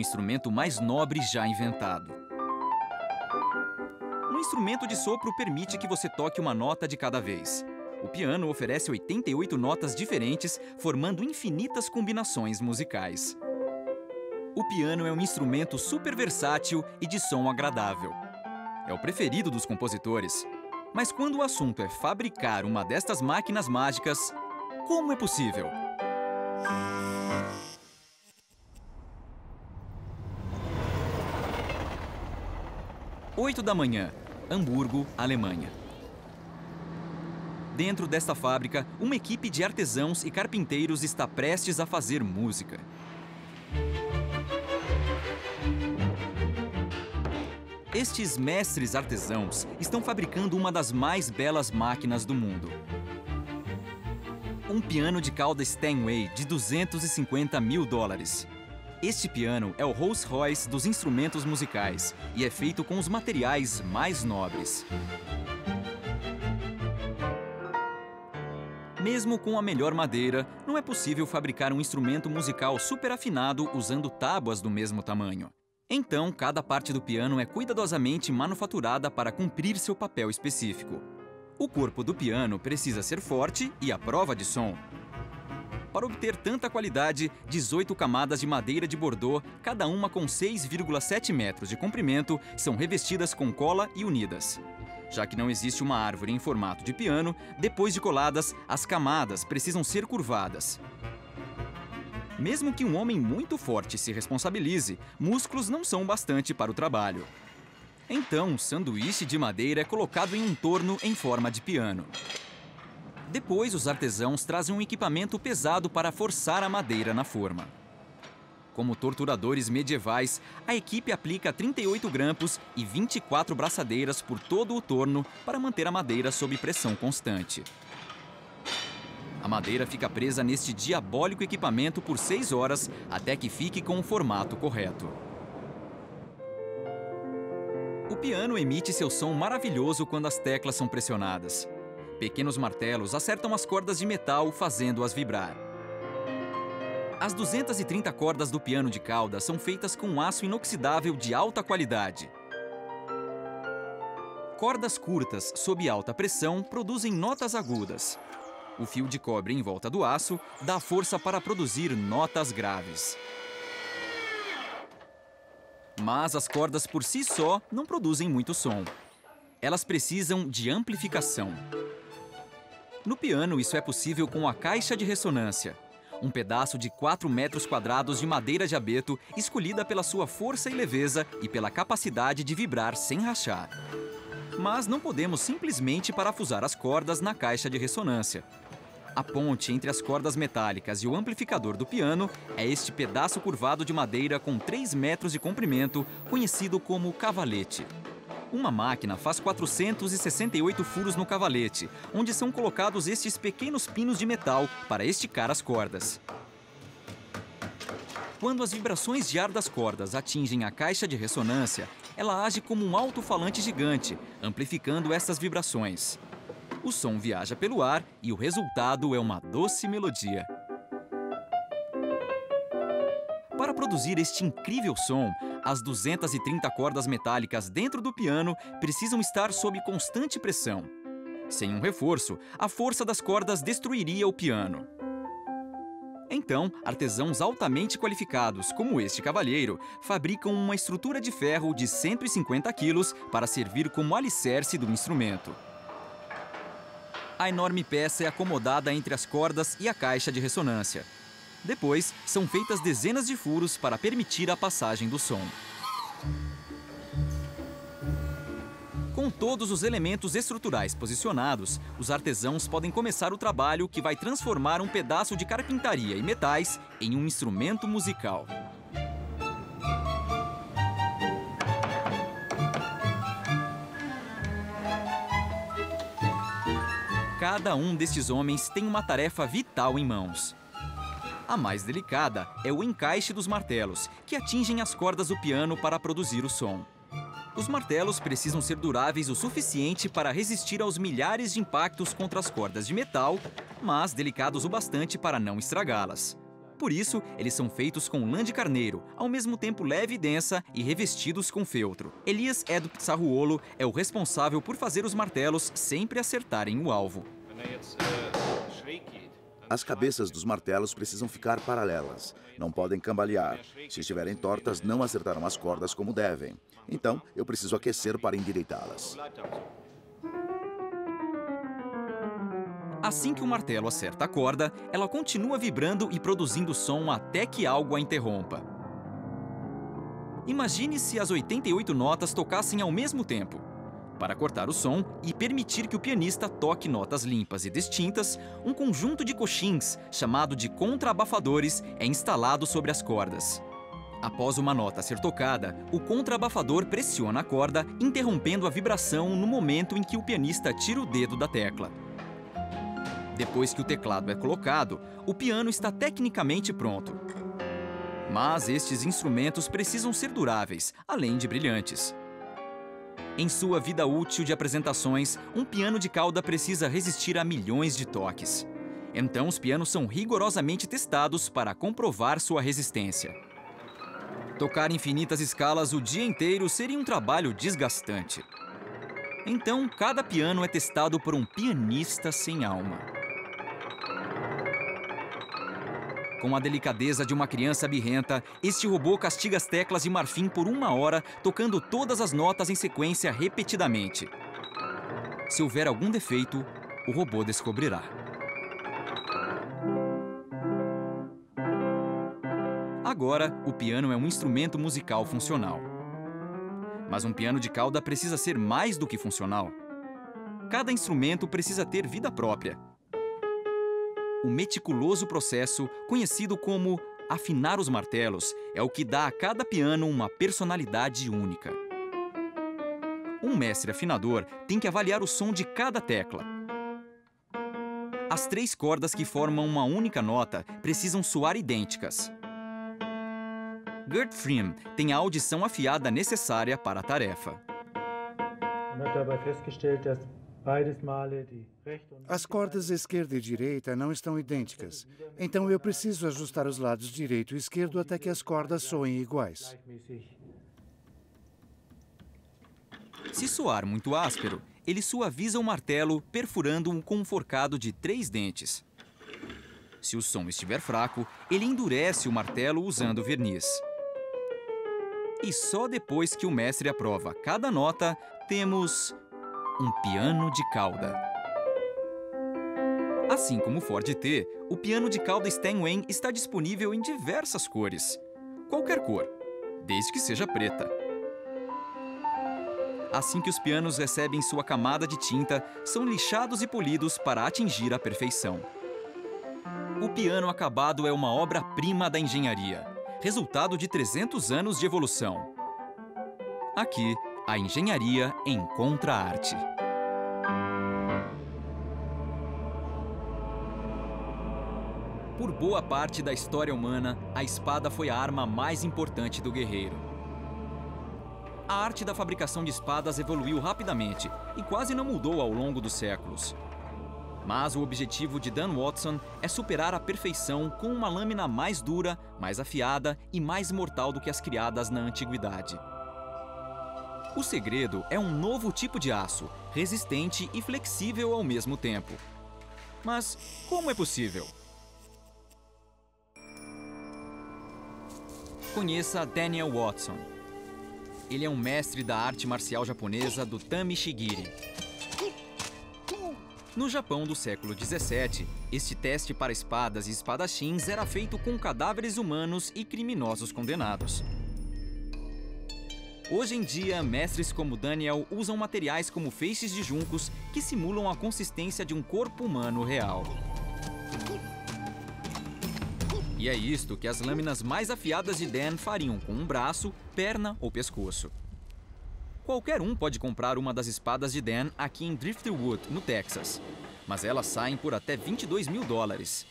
instrumento mais nobre já inventado. Um instrumento de sopro permite que você toque uma nota de cada vez. O piano oferece 88 notas diferentes, formando infinitas combinações musicais. O piano é um instrumento super versátil e de som agradável. É o preferido dos compositores. Mas quando o assunto é fabricar uma destas máquinas mágicas, como é possível? Oito da manhã, Hamburgo, Alemanha. Dentro desta fábrica, uma equipe de artesãos e carpinteiros está prestes a fazer música. Estes mestres artesãos estão fabricando uma das mais belas máquinas do mundo. Um piano de cauda Steinway de 250 mil dólares. Este piano é o Rolls Royce dos instrumentos musicais e é feito com os materiais mais nobres. Mesmo com a melhor madeira, não é possível fabricar um instrumento musical super afinado usando tábuas do mesmo tamanho. Então, cada parte do piano é cuidadosamente manufaturada para cumprir seu papel específico. O corpo do piano precisa ser forte e à prova de som. Para obter tanta qualidade, 18 camadas de madeira de Bordeaux, cada uma com 6,7 metros de comprimento, são revestidas com cola e unidas. Já que não existe uma árvore em formato de piano, depois de coladas, as camadas precisam ser curvadas. Mesmo que um homem muito forte se responsabilize, músculos não são bastante para o trabalho. Então, um sanduíche de madeira é colocado em um torno em forma de piano. Depois, os artesãos trazem um equipamento pesado para forçar a madeira na forma. Como torturadores medievais, a equipe aplica 38 grampos e 24 braçadeiras por todo o torno para manter a madeira sob pressão constante. A madeira fica presa neste diabólico equipamento por 6 horas até que fique com o formato correto. O piano emite seu som maravilhoso quando as teclas são pressionadas. Pequenos martelos acertam as cordas de metal, fazendo-as vibrar. As 230 cordas do piano de cauda são feitas com aço inoxidável de alta qualidade. Cordas curtas sob alta pressão produzem notas agudas. O fio de cobre em volta do aço dá força para produzir notas graves. Mas as cordas por si só não produzem muito som. Elas precisam de amplificação. No piano, isso é possível com a caixa de ressonância, um pedaço de 4 metros quadrados de madeira de abeto, escolhida pela sua força e leveza e pela capacidade de vibrar sem rachar. Mas não podemos simplesmente parafusar as cordas na caixa de ressonância. A ponte entre as cordas metálicas e o amplificador do piano é este pedaço curvado de madeira com 3 metros de comprimento, conhecido como cavalete. Uma máquina faz 468 furos no cavalete, onde são colocados estes pequenos pinos de metal para esticar as cordas. Quando as vibrações de ar das cordas atingem a caixa de ressonância, ela age como um alto-falante gigante, amplificando essas vibrações. O som viaja pelo ar e o resultado é uma doce melodia. Para produzir este incrível som, as 230 cordas metálicas dentro do piano precisam estar sob constante pressão. Sem um reforço, a força das cordas destruiria o piano. Então, artesãos altamente qualificados, como este cavalheiro, fabricam uma estrutura de ferro de 150 quilos para servir como alicerce do instrumento. A enorme peça é acomodada entre as cordas e a caixa de ressonância. Depois, são feitas dezenas de furos para permitir a passagem do som. Com todos os elementos estruturais posicionados, os artesãos podem começar o trabalho que vai transformar um pedaço de carpintaria e metais em um instrumento musical. Cada um destes homens tem uma tarefa vital em mãos. A mais delicada é o encaixe dos martelos, que atingem as cordas do piano para produzir o som. Os martelos precisam ser duráveis o suficiente para resistir aos milhares de impactos contra as cordas de metal, mas delicados o bastante para não estragá-las. Por isso, eles são feitos com lã de carneiro, ao mesmo tempo leve e densa e revestidos com feltro. Elias Edo Pizarruolo é o responsável por fazer os martelos sempre acertarem o alvo. As cabeças dos martelos precisam ficar paralelas. Não podem cambalear. Se estiverem tortas, não acertarão as cordas como devem. Então, eu preciso aquecer para endireitá-las. Assim que o martelo acerta a corda, ela continua vibrando e produzindo som até que algo a interrompa. Imagine se as 88 notas tocassem ao mesmo tempo. Para cortar o som e permitir que o pianista toque notas limpas e distintas, um conjunto de coxins, chamado de contraabafadores, é instalado sobre as cordas. Após uma nota ser tocada, o contraabafador pressiona a corda, interrompendo a vibração no momento em que o pianista tira o dedo da tecla. Depois que o teclado é colocado, o piano está tecnicamente pronto. Mas estes instrumentos precisam ser duráveis, além de brilhantes. Em sua vida útil de apresentações, um piano de cauda precisa resistir a milhões de toques. Então, os pianos são rigorosamente testados para comprovar sua resistência. Tocar infinitas escalas o dia inteiro seria um trabalho desgastante. Então, cada piano é testado por um pianista sem alma. Com a delicadeza de uma criança birrenta, este robô castiga as teclas de marfim por uma hora, tocando todas as notas em sequência repetidamente. Se houver algum defeito, o robô descobrirá. Agora, o piano é um instrumento musical funcional. Mas um piano de cauda precisa ser mais do que funcional. Cada instrumento precisa ter vida própria o meticuloso processo, conhecido como afinar os martelos, é o que dá a cada piano uma personalidade única. Um mestre afinador tem que avaliar o som de cada tecla. As três cordas que formam uma única nota precisam soar idênticas. Gert Frim tem a audição afiada necessária para a tarefa. As cordas esquerda e direita não estão idênticas, então eu preciso ajustar os lados direito e esquerdo até que as cordas soem iguais. Se soar muito áspero, ele suaviza o martelo perfurando-o com um forcado de três dentes. Se o som estiver fraco, ele endurece o martelo usando verniz. E só depois que o mestre aprova cada nota, temos um piano de cauda. Assim como o Ford T, o piano de cauda Steinway está disponível em diversas cores. Qualquer cor, desde que seja preta. Assim que os pianos recebem sua camada de tinta, são lixados e polidos para atingir a perfeição. O piano acabado é uma obra-prima da engenharia, resultado de 300 anos de evolução. Aqui, a engenharia encontra a arte. Por boa parte da história humana, a espada foi a arma mais importante do guerreiro. A arte da fabricação de espadas evoluiu rapidamente e quase não mudou ao longo dos séculos. Mas o objetivo de Dan Watson é superar a perfeição com uma lâmina mais dura, mais afiada e mais mortal do que as criadas na antiguidade. O segredo é um novo tipo de aço, resistente e flexível ao mesmo tempo. Mas como é possível? Conheça Daniel Watson. Ele é um mestre da arte marcial japonesa do Tamishigiri. No Japão do século 17, este teste para espadas e espadachins era feito com cadáveres humanos e criminosos condenados. Hoje em dia, mestres como Daniel usam materiais como feixes de juncos que simulam a consistência de um corpo humano real. E é isto que as lâminas mais afiadas de Dan fariam com um braço, perna ou pescoço. Qualquer um pode comprar uma das espadas de Dan aqui em Driftwood, no Texas, mas elas saem por até 22 mil dólares.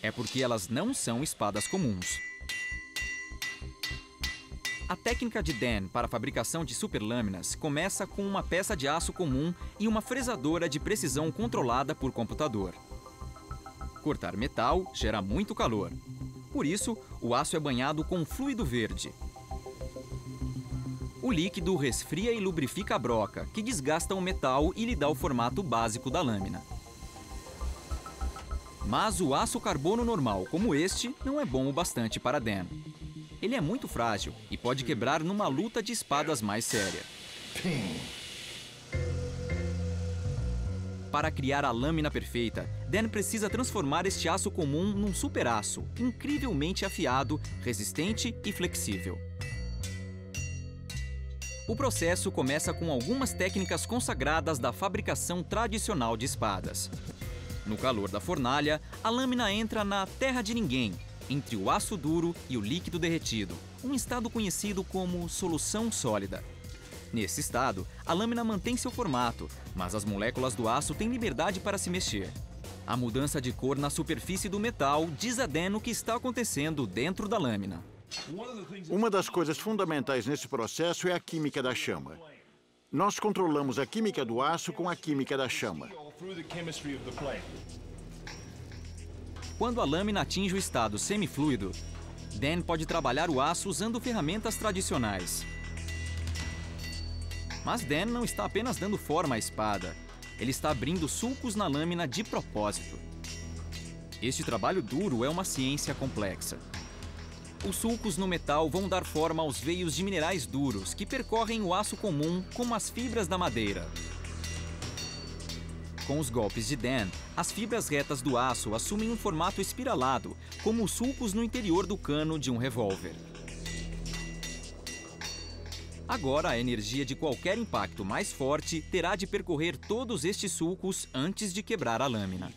É porque elas não são espadas comuns. A técnica de Dan para a fabricação de superlâminas começa com uma peça de aço comum e uma fresadora de precisão controlada por computador. Cortar metal gera muito calor. Por isso, o aço é banhado com fluido verde. O líquido resfria e lubrifica a broca, que desgasta o metal e lhe dá o formato básico da lâmina. Mas o aço carbono normal, como este, não é bom o bastante para Dan. Ele é muito frágil e pode quebrar numa luta de espadas mais séria. Para criar a lâmina perfeita, Dan precisa transformar este aço comum num superaço, incrivelmente afiado, resistente e flexível. O processo começa com algumas técnicas consagradas da fabricação tradicional de espadas. No calor da fornalha, a lâmina entra na terra de ninguém, entre o aço duro e o líquido derretido, um estado conhecido como solução sólida. Nesse estado, a lâmina mantém seu formato, mas as moléculas do aço têm liberdade para se mexer. A mudança de cor na superfície do metal diz a o que está acontecendo dentro da lâmina. Uma das coisas fundamentais nesse processo é a química da chama. Nós controlamos a química do aço com a química da chama. Quando a lâmina atinge o estado semifluido, Dan pode trabalhar o aço usando ferramentas tradicionais. Mas Dan não está apenas dando forma à espada. Ele está abrindo sulcos na lâmina de propósito. Este trabalho duro é uma ciência complexa. Os sulcos no metal vão dar forma aos veios de minerais duros que percorrem o aço comum como as fibras da madeira. Com os golpes de Dan, as fibras retas do aço assumem um formato espiralado, como os sulcos no interior do cano de um revólver. Agora, a energia de qualquer impacto mais forte terá de percorrer todos estes sulcos antes de quebrar a lâmina.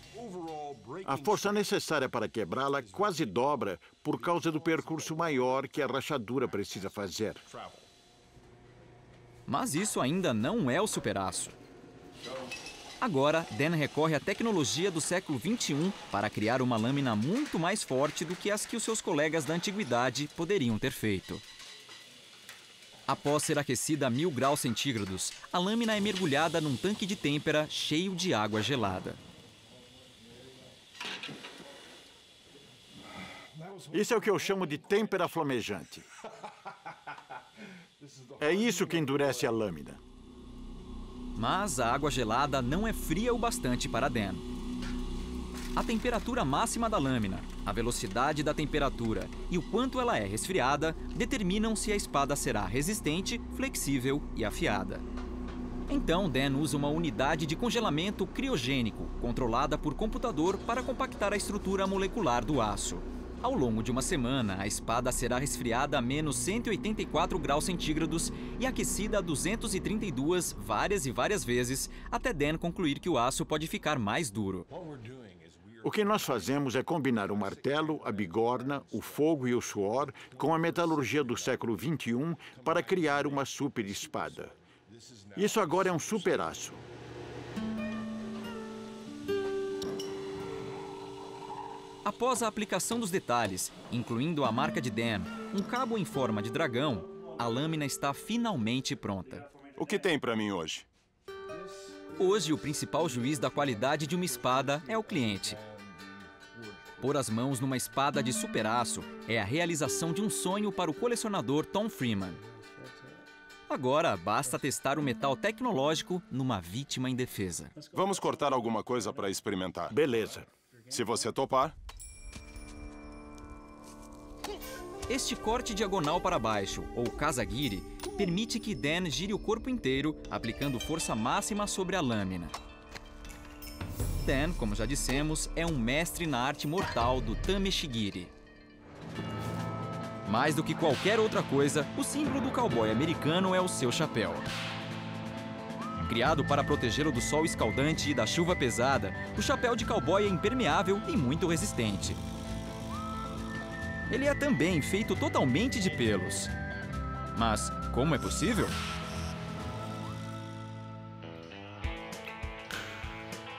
A força necessária para quebrá-la quase dobra por causa do percurso maior que a rachadura precisa fazer. Mas isso ainda não é o superaço. Agora, Dan recorre à tecnologia do século XXI para criar uma lâmina muito mais forte do que as que os seus colegas da antiguidade poderiam ter feito. Após ser aquecida a mil graus centígrados, a lâmina é mergulhada num tanque de têmpera cheio de água gelada. Isso é o que eu chamo de têmpera flamejante. É isso que endurece a lâmina. Mas a água gelada não é fria o bastante para Dan. A temperatura máxima da lâmina, a velocidade da temperatura e o quanto ela é resfriada determinam se a espada será resistente, flexível e afiada. Então, Dan usa uma unidade de congelamento criogênico, controlada por computador para compactar a estrutura molecular do aço. Ao longo de uma semana, a espada será resfriada a menos 184 graus centígrados e aquecida a 232 várias e várias vezes, até Dan concluir que o aço pode ficar mais duro. O que nós fazemos é combinar o martelo, a bigorna, o fogo e o suor com a metalurgia do século XXI para criar uma super espada. Isso agora é um super aço. Após a aplicação dos detalhes, incluindo a marca de Dan, um cabo em forma de dragão, a lâmina está finalmente pronta. O que tem para mim hoje? Hoje, o principal juiz da qualidade de uma espada é o cliente. Pôr as mãos numa espada de superaço é a realização de um sonho para o colecionador Tom Freeman. Agora, basta testar o metal tecnológico numa vítima indefesa. Vamos cortar alguma coisa para experimentar. Beleza. Se você topar. Este corte diagonal para baixo, ou kazagiri, permite que Dan gire o corpo inteiro, aplicando força máxima sobre a lâmina. Dan, como já dissemos, é um mestre na arte mortal do tameshigiri. Mais do que qualquer outra coisa, o símbolo do cowboy americano é o seu chapéu. Criado para protegê-lo do sol escaldante e da chuva pesada, o chapéu de cowboy é impermeável e muito resistente. Ele é também feito totalmente de pelos. Mas como é possível?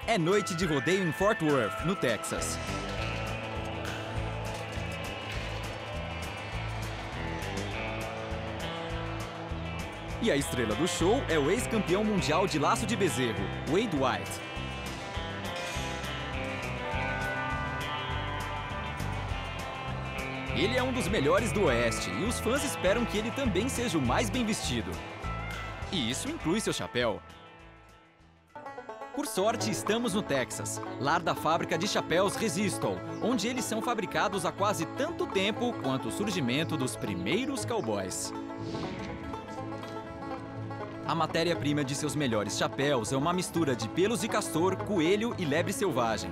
É noite de rodeio em Fort Worth, no Texas. E a estrela do show é o ex-campeão mundial de laço de bezerro, Wade White. Ele é um dos melhores do Oeste e os fãs esperam que ele também seja o mais bem vestido. E isso inclui seu chapéu. Por sorte, estamos no Texas, lar da fábrica de chapéus Resistol, onde eles são fabricados há quase tanto tempo quanto o surgimento dos primeiros cowboys. A matéria-prima de seus melhores chapéus é uma mistura de pelos de castor, coelho e lebre selvagem.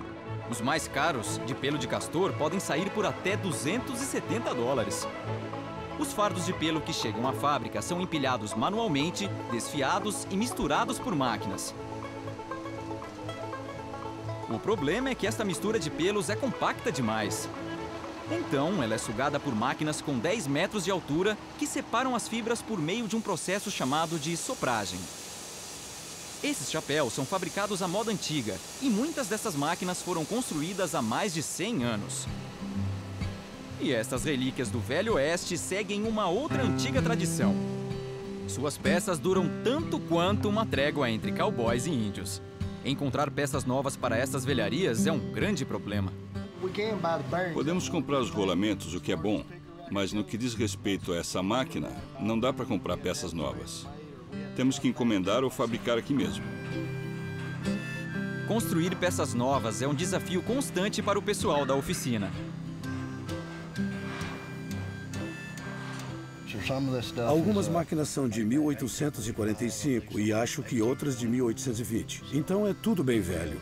Os mais caros, de pelo de castor, podem sair por até 270 dólares. Os fardos de pelo que chegam à fábrica são empilhados manualmente, desfiados e misturados por máquinas. O problema é que esta mistura de pelos é compacta demais. Então, ela é sugada por máquinas com 10 metros de altura que separam as fibras por meio de um processo chamado de sopragem. Esses chapéus são fabricados à moda antiga e muitas dessas máquinas foram construídas há mais de 100 anos. E estas relíquias do Velho Oeste seguem uma outra antiga tradição. Suas peças duram tanto quanto uma trégua entre cowboys e índios. Encontrar peças novas para essas velharias é um grande problema. Podemos comprar os rolamentos, o que é bom, mas no que diz respeito a essa máquina, não dá para comprar peças novas. Temos que encomendar ou fabricar aqui mesmo. Construir peças novas é um desafio constante para o pessoal da oficina. Algumas máquinas são de 1845 e acho que outras de 1820. Então é tudo bem velho.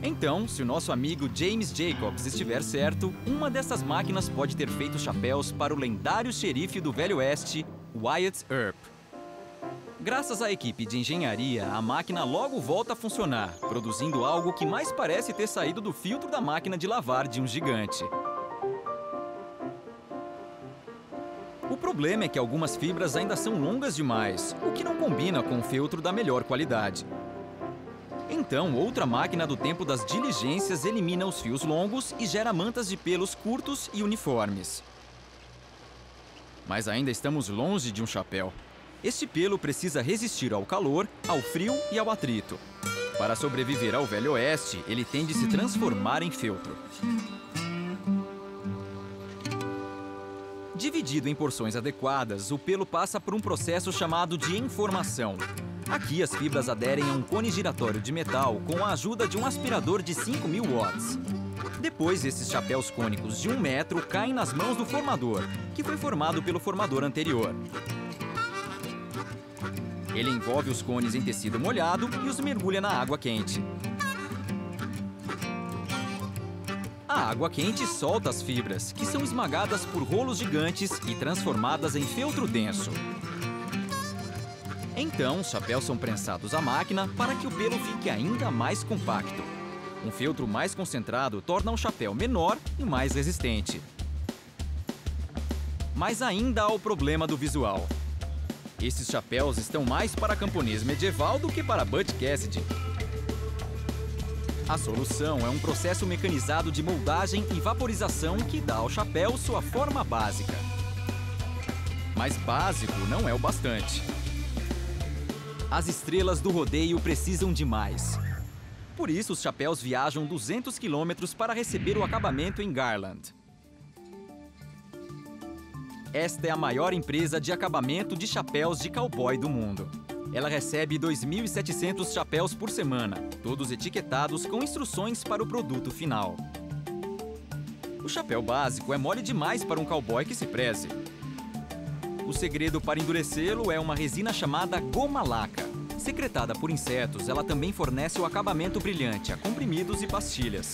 Então, se o nosso amigo James Jacobs estiver certo, uma dessas máquinas pode ter feito chapéus para o lendário xerife do Velho Oeste, Wyatt Earp. Graças à equipe de engenharia, a máquina logo volta a funcionar, produzindo algo que mais parece ter saído do filtro da máquina de lavar de um gigante. O problema é que algumas fibras ainda são longas demais, o que não combina com um feltro da melhor qualidade. Então, outra máquina do tempo das diligências elimina os fios longos e gera mantas de pelos curtos e uniformes. Mas ainda estamos longe de um chapéu. Este pelo precisa resistir ao calor, ao frio e ao atrito. Para sobreviver ao Velho Oeste, ele tem de se transformar em feltro. Dividido em porções adequadas, o pelo passa por um processo chamado de informação. Aqui as fibras aderem a um cone giratório de metal com a ajuda de um aspirador de 5.000 watts. Depois, esses chapéus cônicos de um metro caem nas mãos do formador, que foi formado pelo formador anterior. Ele envolve os cones em tecido molhado e os mergulha na água quente. A água quente solta as fibras, que são esmagadas por rolos gigantes e transformadas em feltro denso. Então, os chapéus são prensados à máquina para que o pelo fique ainda mais compacto. Um feltro mais concentrado torna o chapéu menor e mais resistente. Mas ainda há o problema do visual. Esses chapéus estão mais para camponês medieval do que para Butch Cassidy. A solução é um processo mecanizado de moldagem e vaporização que dá ao chapéu sua forma básica. Mas básico não é o bastante. As estrelas do rodeio precisam de mais. Por isso, os chapéus viajam 200 quilômetros para receber o acabamento em Garland. Esta é a maior empresa de acabamento de chapéus de cowboy do mundo. Ela recebe 2.700 chapéus por semana, todos etiquetados com instruções para o produto final. O chapéu básico é mole demais para um cowboy que se preze. O segredo para endurecê-lo é uma resina chamada goma laca. Secretada por insetos, ela também fornece o acabamento brilhante a comprimidos e pastilhas.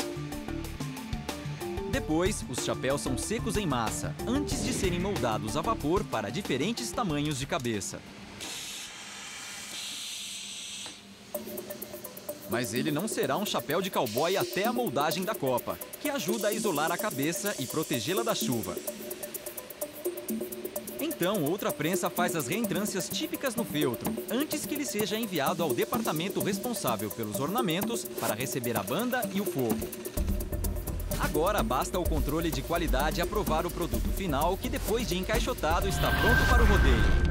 Depois, os chapéus são secos em massa, antes de serem moldados a vapor para diferentes tamanhos de cabeça. Mas ele não será um chapéu de cowboy até a moldagem da copa, que ajuda a isolar a cabeça e protegê-la da chuva. Então, outra prensa faz as reentrâncias típicas no feltro, antes que ele seja enviado ao departamento responsável pelos ornamentos para receber a banda e o fogo. Agora basta o controle de qualidade aprovar o produto final, que depois de encaixotado está pronto para o rodeio.